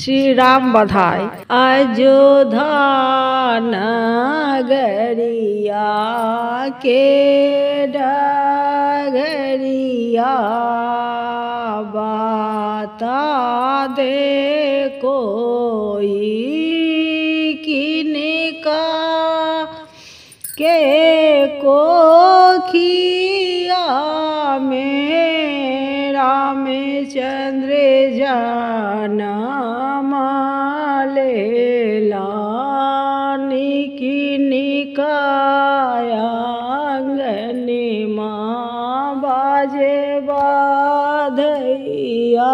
श्री राम बधाई अयोध्या नगरिया के डगरिया बाता दे कोई किनका के कोखिया रामचंद्र जाना मालेला निकी निकायांगन माँ बाजे बाधैया।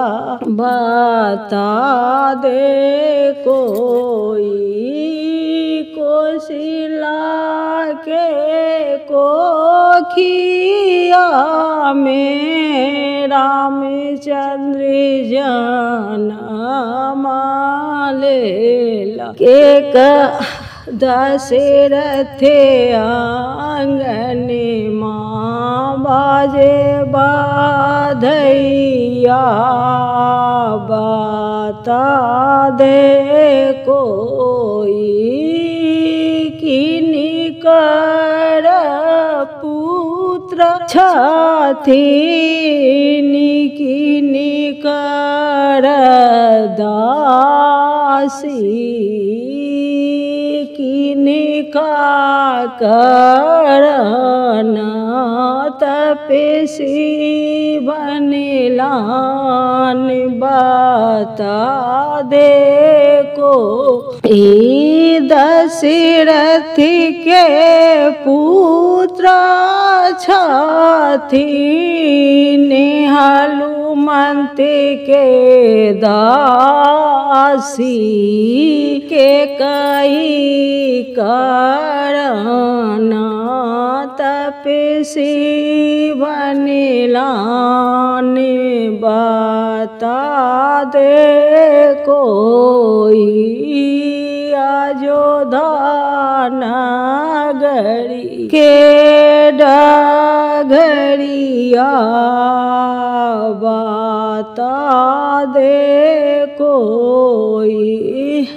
बता दे कोई कोशिला के कोखिया में। रामचंद्र जाना लेला के दशरथ आँगन माँ बाजे बाधैया। बता दे कोई किनिकर पुत्र छथि दासी किनिका करन तपसी बनिलान बता दे को दशरथ के पुत्र छथिन हनुमंत के दासी के कई करना तपसी बनिलान बता दे कोई अयोध्या नगरी के डगरिया बता दे कोई।